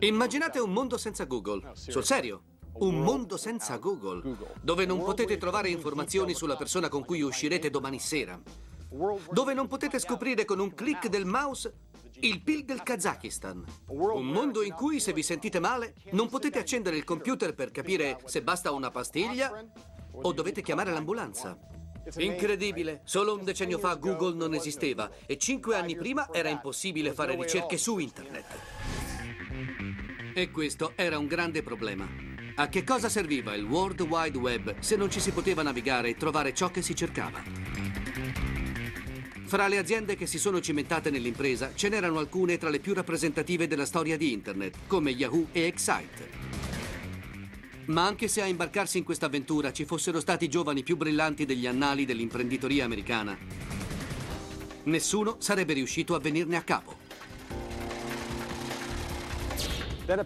Immaginate un mondo senza Google. Sul serio? Un mondo senza Google, dove non potete trovare informazioni sulla persona con cui uscirete domani sera. Dove non potete scoprire con un clic del mouse il PIL del Kazakistan. Un mondo in cui se vi sentite male non potete accendere il computer per capire se basta una pastiglia o dovete chiamare l'ambulanza. Incredibile, solo un decennio fa Google non esisteva e cinque anni prima era impossibile fare ricerche su internet. E questo era un grande problema. A che cosa serviva il World Wide Web se non ci si poteva navigare e trovare ciò che si cercava? Fra le aziende che si sono cimentate nell'impresa ce n'erano alcune tra le più rappresentative della storia di Internet, come Yahoo e Excite. Ma anche se a imbarcarsi in questa avventura ci fossero stati i giovani più brillanti degli annali dell'imprenditoria americana, nessuno sarebbe riuscito a venirne a capo.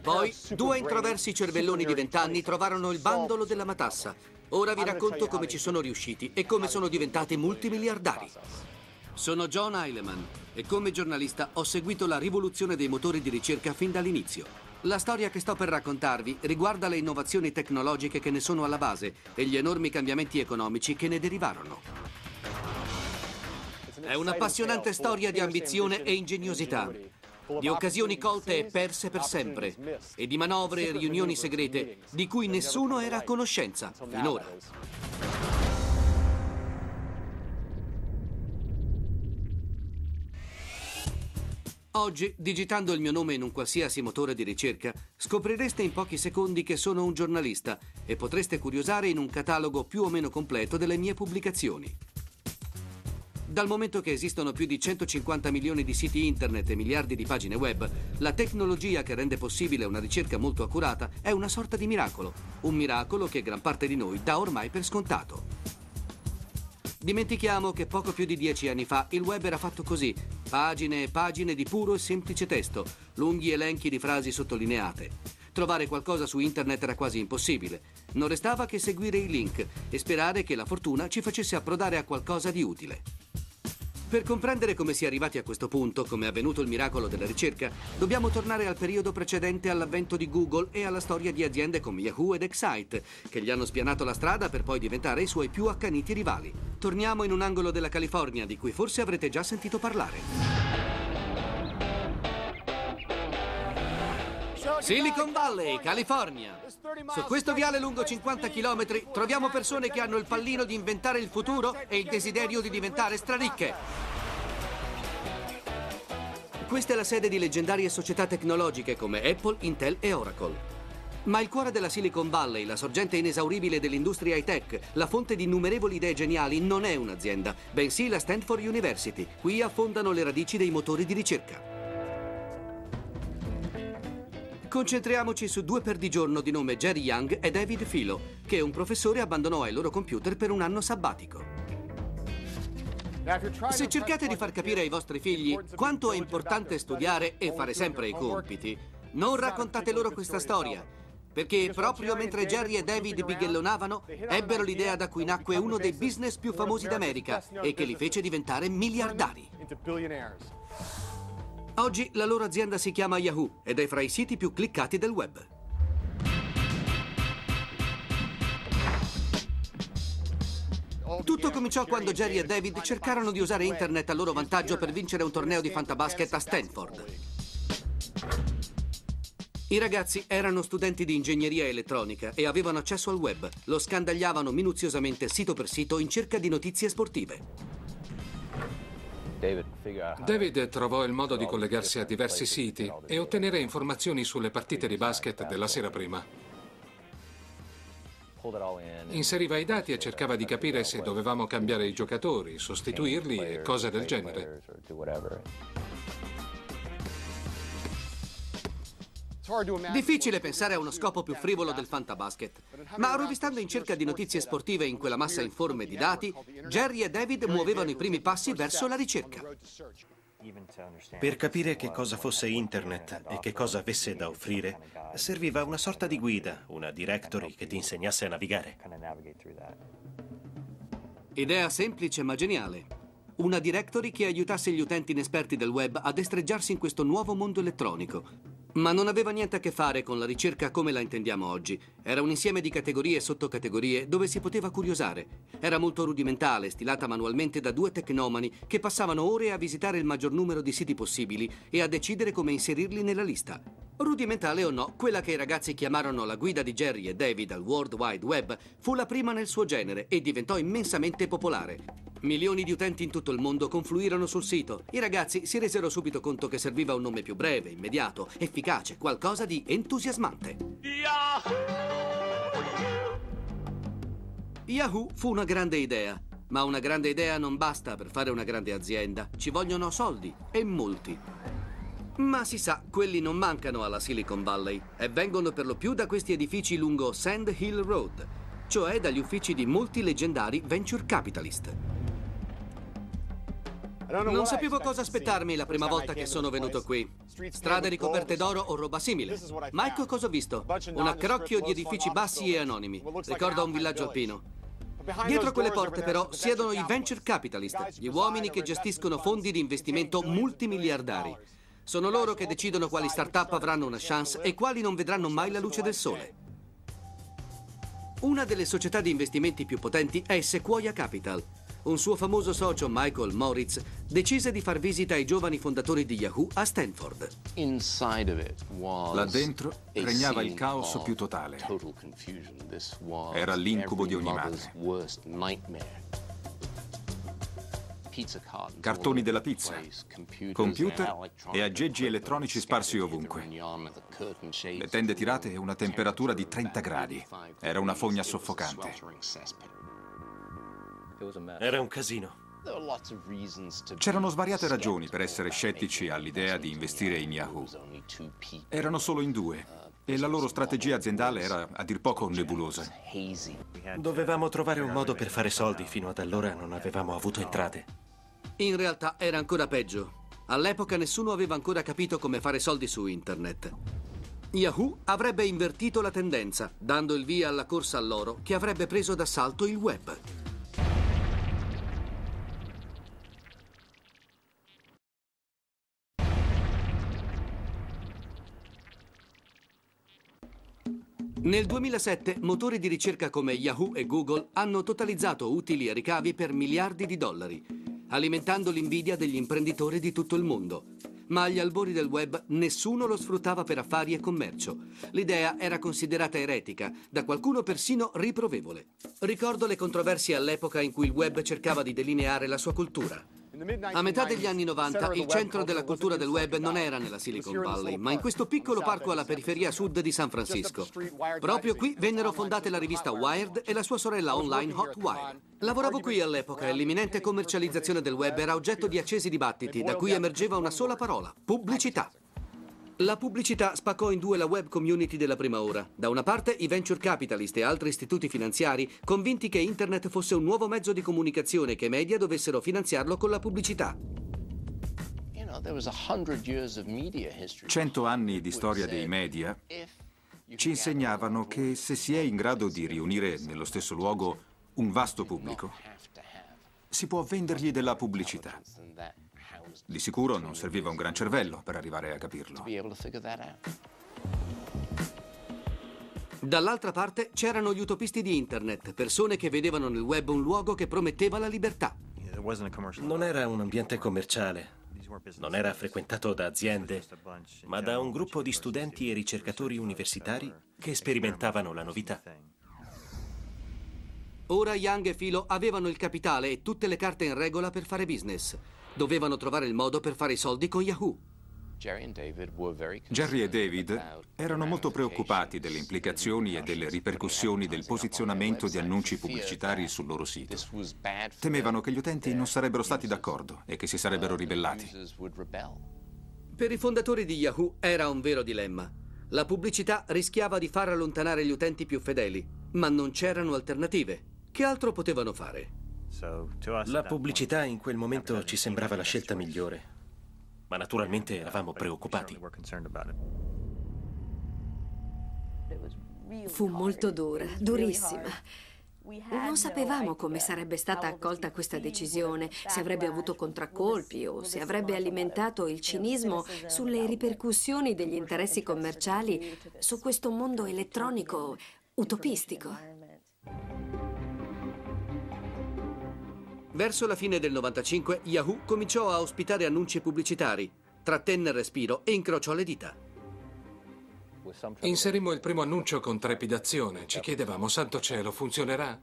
Poi due introversi cervelloni di vent'anni trovarono il bandolo della matassa. Ora vi racconto come ci sono riusciti e come sono diventati multimiliardari. Sono John Heilemann e come giornalista ho seguito la rivoluzione dei motori di ricerca fin dall'inizio. La storia che sto per raccontarvi riguarda le innovazioni tecnologiche che ne sono alla base e gli enormi cambiamenti economici che ne derivarono. È un'appassionante storia di ambizione e ingegnosità, di occasioni colte e perse per sempre e di manovre e riunioni segrete di cui nessuno era a conoscenza finora. Oggi, digitando il mio nome in un qualsiasi motore di ricerca, scoprireste in pochi secondi che sono un giornalista e potreste curiosare in un catalogo più o meno completo delle mie pubblicazioni. Dal momento che esistono più di 150 milioni di siti internet e miliardi di pagine web, la tecnologia che rende possibile una ricerca molto accurata è una sorta di miracolo, un miracolo che gran parte di noi dà ormai per scontato. Dimentichiamo che poco più di dieci anni fa il web era fatto così, pagine e pagine di puro e semplice testo, lunghi elenchi di frasi sottolineate. Trovare qualcosa su internet era quasi impossibile. Non restava che seguire i link e sperare che la fortuna ci facesse approdare a qualcosa di utile. Per comprendere come si è arrivati a questo punto, come è avvenuto il miracolo della ricerca, dobbiamo tornare al periodo precedente all'avvento di Google e alla storia di aziende come Yahoo ed Excite, che gli hanno spianato la strada per poi diventare i suoi più accaniti rivali. Torniamo in un angolo della California di cui forse avrete già sentito parlare. Silicon Valley, California. Su questo viale lungo 50 km troviamo persone che hanno il pallino di inventare il futuro e il desiderio di diventare straricche. Questa è la sede di leggendarie società tecnologiche come Apple, Intel e Oracle. Ma il cuore della Silicon Valley, la sorgente inesauribile dell'industria high-tech, la fonte di innumerevoli idee geniali, non è un'azienda, bensì la Stanford University. Qui affondano le radici dei motori di ricerca. Concentriamoci su due perdigiorno di nome Jerry Young e David Philo, che un professore abbandonò ai loro computer per un anno sabbatico. Se cercate di far capire ai vostri figli quanto è importante studiare e fare sempre i compiti, non raccontate loro questa storia, perché proprio mentre Jerry e David bighellonavano, ebbero l'idea da cui nacque uno dei business più famosi d'America e che li fece diventare miliardari. Oggi la loro azienda si chiama Yahoo ed è fra i siti più cliccati del web. Tutto cominciò quando Jerry e David cercarono di usare internet a loro vantaggio per vincere un torneo di fantabasket a Stanford. I ragazzi erano studenti di ingegneria elettronica e avevano accesso al web. Lo scandagliavano minuziosamente sito per sito in cerca di notizie sportive. David trovò il modo di collegarsi a diversi siti e ottenere informazioni sulle partite di basket della sera prima. Inseriva i dati e cercava di capire se dovevamo cambiare i giocatori, sostituirli e cose del genere. Difficile pensare a uno scopo più frivolo del fantabasket, ma rovistando in cerca di notizie sportive in quella massa informe di dati, Jerry e David muovevano i primi passi verso la ricerca. Per capire che cosa fosse Internet e che cosa avesse da offrire, serviva una sorta di guida, una directory che ti insegnasse a navigare. Idea semplice ma geniale. Una directory che aiutasse gli utenti inesperti del web a destreggiarsi in questo nuovo mondo elettronico Ma non aveva niente a che fare con la ricerca come la intendiamo oggi. Era un insieme di categorie e sottocategorie dove si poteva curiosare. Era molto rudimentale, stilata manualmente da due tecnomani che passavano ore a visitare il maggior numero di siti possibili e a decidere come inserirli nella lista. Rudimentale o no, quella che i ragazzi chiamarono la guida di Jerry e David al World Wide Web fu la prima nel suo genere e diventò immensamente popolare. Milioni di utenti in tutto il mondo confluirono sul sito. I ragazzi si resero subito conto che serviva un nome più breve, immediato, efficace, qualcosa di entusiasmante. Yahoo fu una grande idea, ma una grande idea non basta per fare una grande azienda. Ci vogliono soldi e molti. Ma si sa, quelli non mancano alla Silicon Valley e vengono per lo più da questi edifici lungo Sand Hill Road, cioè dagli uffici di molti leggendari venture capitalist. Non sapevo cosa aspettarmi la prima volta che sono venuto qui. Strade ricoperte d'oro o roba simile. Mike, cosa ho visto? Un accrocchio di edifici bassi e anonimi. Ricorda un villaggio alpino. Dietro quelle porte però siedono i venture capitalist, gli uomini che gestiscono fondi di investimento multimiliardari. Sono loro che decidono quali start-up avranno una chance e quali non vedranno mai la luce del sole. Una delle società di investimenti più potenti è Sequoia Capital, un suo famoso socio, Michael Moritz, decise di far visita ai giovani fondatori di Yahoo a Stanford. Là dentro regnava il caos più totale. Era l'incubo di ogni madre. Cartoni della pizza, computer e aggeggi elettronici sparsi ovunque. Le tende tirate a una temperatura di 30 gradi. Era una fogna soffocante. Era un casino. C'erano svariate ragioni per essere scettici all'idea di investire in Yahoo. Erano solo in due e la loro strategia aziendale era a dir poco nebulosa. Dovevamo trovare un modo per fare soldi, fino ad allora non avevamo avuto entrate. In realtà era ancora peggio. All'epoca nessuno aveva ancora capito come fare soldi su internet. Yahoo avrebbe invertito la tendenza, dando il via alla corsa all'oro che avrebbe preso d'assalto il web. Nel 2007 motori di ricerca come Yahoo e Google hanno totalizzato utili e ricavi per miliardi di dollari, alimentando l'invidia degli imprenditori di tutto il mondo. Ma agli albori del web nessuno lo sfruttava per affari e commercio. L'idea era considerata eretica, da qualcuno persino riprovevole. Ricordo le controversie all'epoca in cui il web cercava di delineare la sua cultura. A metà degli anni 90 il centro della cultura del web non era nella Silicon Valley, ma in questo piccolo parco alla periferia sud di San Francisco. Proprio qui vennero fondate la rivista Wired e la sua sorella online Hotwire. Lavoravo qui all'epoca e l'imminente commercializzazione del web era oggetto di accesi dibattiti da cui emergeva una sola parola, pubblicità. La pubblicità spaccò in due la web community della prima ora. Da una parte i venture capitalist e altri istituti finanziari convinti che internet fosse un nuovo mezzo di comunicazione e che i media dovessero finanziarlo con la pubblicità. Cento anni di storia dei media ci insegnavano che se si è in grado di riunire nello stesso luogo un vasto pubblico, si può vendergli della pubblicità. Di sicuro non serviva un gran cervello per arrivare a capirlo. Dall'altra parte c'erano gli utopisti di Internet, persone che vedevano nel web un luogo che prometteva la libertà. Non era un ambiente commerciale, non era frequentato da aziende, ma da un gruppo di studenti e ricercatori universitari che sperimentavano la novità. Ora Young e Philo avevano il capitale e tutte le carte in regola per fare business. Dovevano trovare il modo per fare i soldi con Yahoo. Jerry e David erano molto preoccupati delle implicazioni e delle ripercussioni del posizionamento di annunci pubblicitari sul loro sito. Temevano che gli utenti non sarebbero stati d'accordo e che si sarebbero ribellati. Per i fondatori di Yahoo era un vero dilemma. La pubblicità rischiava di far allontanare gli utenti più fedeli, ma non c'erano alternative. Che altro potevano fare? La pubblicità in quel momento ci sembrava la scelta migliore, ma naturalmente eravamo preoccupati. Fu molto dura, durissima. Non sapevamo come sarebbe stata accolta questa decisione, se avrebbe avuto contraccolpi o se avrebbe alimentato il cinismo sulle ripercussioni degli interessi commerciali su questo mondo elettronico utopistico. Verso la fine del 95 Yahoo cominciò a ospitare annunci pubblicitari, trattenne il respiro e incrociò le dita. Inserimmo il primo annuncio con trepidazione. Ci chiedevamo, santo cielo, funzionerà?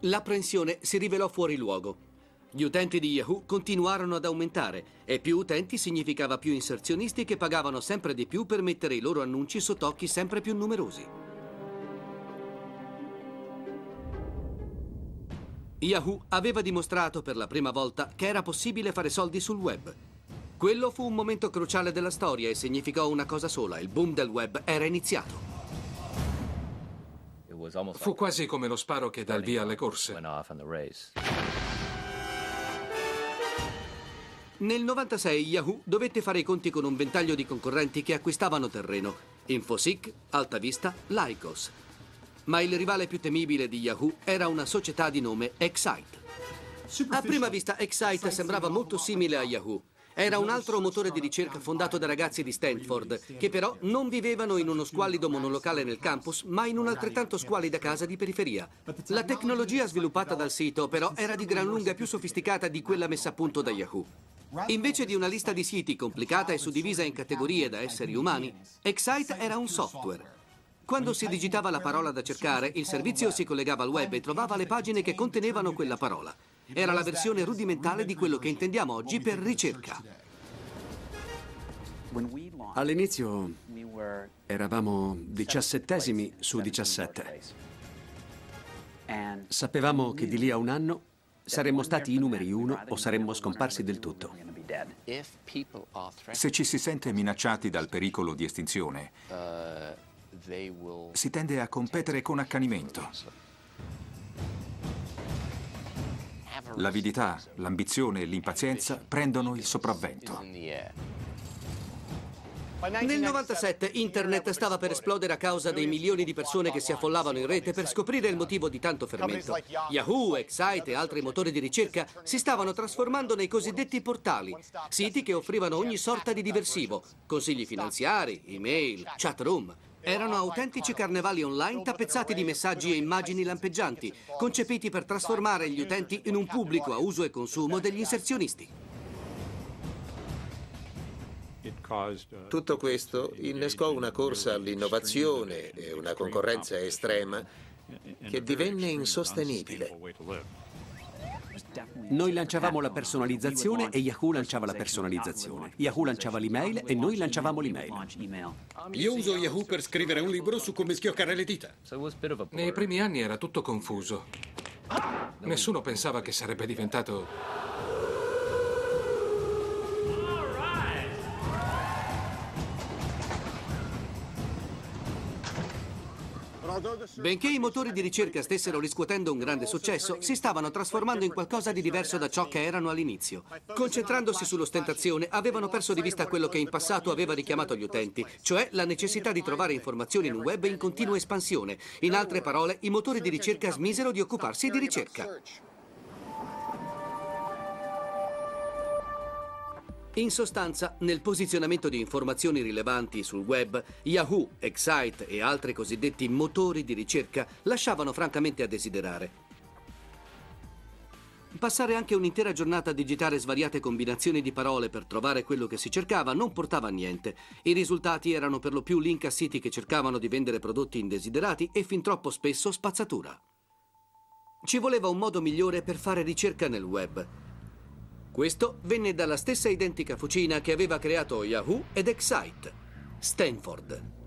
L'apprensione si rivelò fuori luogo. Gli utenti di Yahoo continuarono ad aumentare e più utenti significava più inserzionisti che pagavano sempre di più per mettere i loro annunci sotto occhi sempre più numerosi. Yahoo aveva dimostrato per la prima volta che era possibile fare soldi sul web quello fu un momento cruciale della storia e significò una cosa sola, il boom del web era iniziato. Fu quasi come lo sparo che dà il via alle corse. Nel 96 Yahoo dovette fare i conti con un ventaglio di concorrenti che acquistavano terreno. Infosec, Altavista, Lycos. Ma il rivale più temibile di Yahoo era una società di nome Excite. A prima vista Excite sembrava molto simile a Yahoo. Era un altro motore di ricerca fondato da ragazzi di Stanford, che però non vivevano in uno squallido monolocale nel campus, ma in un'altrettanto squalida casa di periferia. La tecnologia sviluppata dal sito, però, era di gran lunga più sofisticata di quella messa a punto da Yahoo. Invece di una lista di siti complicata e suddivisa in categorie da esseri umani, Excite era un software. Quando si digitava la parola da cercare, il servizio si collegava al web e trovava le pagine che contenevano quella parola. Era la versione rudimentale di quello che intendiamo oggi per ricerca. All'inizio eravamo diciassettesimi su 17. Sapevamo che di lì a un anno saremmo stati i numeri uno o saremmo scomparsi del tutto. Se ci si sente minacciati dal pericolo di estinzione, si tende a competere con accanimento. L'avidità, l'ambizione e l'impazienza prendono il sopravvento. Nel 97 Internet stava per esplodere a causa dei milioni di persone che si affollavano in rete per scoprire il motivo di tanto fermento. Yahoo, Excite e altri motori di ricerca si stavano trasformando nei cosiddetti portali, siti che offrivano ogni sorta di diversivo, consigli finanziari, email, chat room. Erano autentici carnevali online tappezzati di messaggi e immagini lampeggianti, concepiti per trasformare gli utenti in un pubblico a uso e consumo degli inserzionisti. Tutto questo innescò una corsa all'innovazione e una concorrenza estrema che divenne insostenibile. Noi lanciavamo la personalizzazione e Yahoo lanciava la personalizzazione. Yahoo lanciava l'email e noi lanciavamo l'email. Io uso Yahoo per scrivere un libro su come schioccare le dita. Nei primi anni era tutto confuso. Nessuno pensava che sarebbe diventato Benché i motori di ricerca stessero riscuotendo un grande successo, si stavano trasformando in qualcosa di diverso da ciò che erano all'inizio. Concentrandosi sull'ostentazione, avevano perso di vista quello che in passato aveva richiamato gli utenti, cioè la necessità di trovare informazioni in un web in continua espansione. In altre parole, i motori di ricerca smisero di occuparsi di ricerca. In sostanza, nel posizionamento di informazioni rilevanti sul web, Yahoo, Excite e altri cosiddetti motori di ricerca lasciavano francamente a desiderare. Passare anche un'intera giornata a digitare svariate combinazioni di parole per trovare quello che si cercava non portava a niente. I risultati erano per lo più link a siti che cercavano di vendere prodotti indesiderati e fin troppo spesso spazzatura. Ci voleva un modo migliore per fare ricerca nel web questo venne dalla stessa identica fucina che aveva creato Yahoo ed Excite, Stanford.